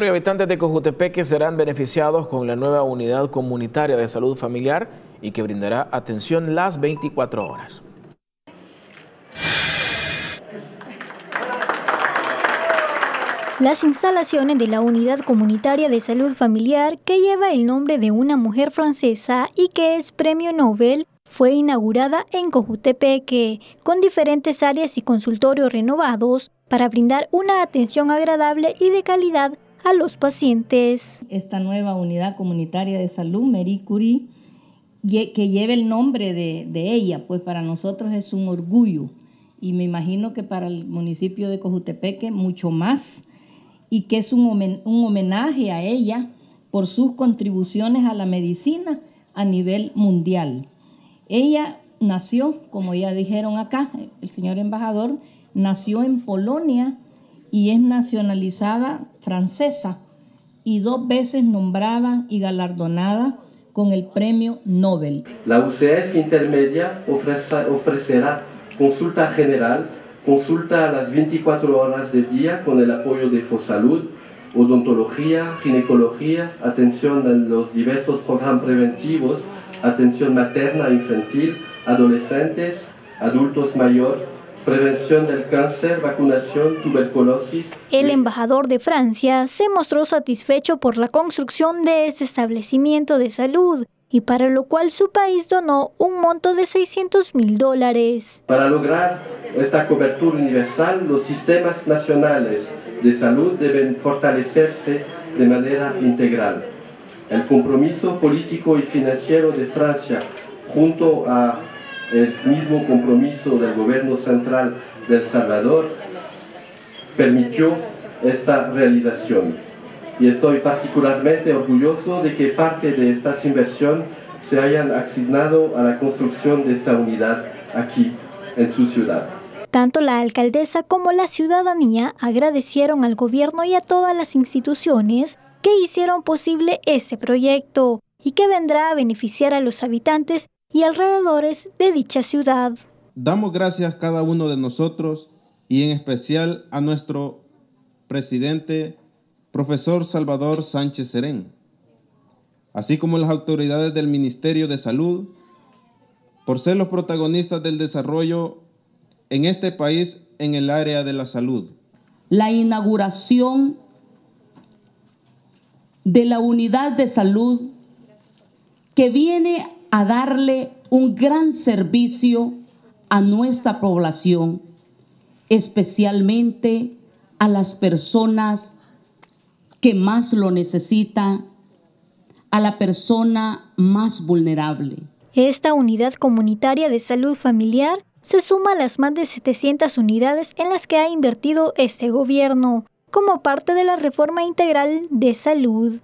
Los habitantes de Cojutepeque serán beneficiados con la nueva unidad comunitaria de salud familiar y que brindará atención las 24 horas. Las instalaciones de la Unidad Comunitaria de Salud Familiar, que lleva el nombre de una mujer francesa y que es premio Nobel, fue inaugurada en Cojutepeque, con diferentes áreas y consultorios renovados para brindar una atención agradable y de calidad a los pacientes. Esta nueva unidad comunitaria de salud, Marie Curie, que lleva el nombre de, de ella, pues para nosotros es un orgullo y me imagino que para el municipio de Cojutepeque mucho más y que es un, homenaje a ella por sus contribuciones a la medicina a nivel mundial. Ella nació, como ya dijeron acá, el señor embajador, nació en Polonia y es nacionalizada francesa y dos veces nombrada y galardonada con el premio Nobel. La UCF intermedia ofrecerá consulta general Consulta a las 24 horas del día con el apoyo de Fosalud, odontología, ginecología, atención en los diversos programas preventivos, atención materna infantil, adolescentes, adultos mayores, prevención del cáncer, vacunación, tuberculosis. El embajador de Francia se mostró satisfecho por la construcción de ese establecimiento de salud y para lo cual su país donó un monto de 600 mil dólares. Para lograr esta cobertura universal, los sistemas nacionales de salud deben fortalecerse de manera integral. El compromiso político y financiero de Francia, junto a el mismo compromiso del gobierno central de El Salvador, permitió esta realización y estoy particularmente orgulloso de que parte de estas inversiones se hayan asignado a la construcción de esta unidad aquí, en su ciudad. Tanto la alcaldesa como la ciudadanía agradecieron al gobierno y a todas las instituciones que hicieron posible ese proyecto y que vendrá a beneficiar a los habitantes y alrededores de dicha ciudad. Damos gracias a cada uno de nosotros y en especial a nuestro presidente profesor Salvador Sánchez Serén, así como las autoridades del Ministerio de Salud, por ser los protagonistas del desarrollo en este país en el área de la salud. La inauguración de la unidad de salud que viene a darle un gran servicio a nuestra población, especialmente a las personas que más lo necesita, a la persona más vulnerable. Esta unidad comunitaria de salud familiar se suma a las más de 700 unidades en las que ha invertido este gobierno como parte de la reforma integral de salud.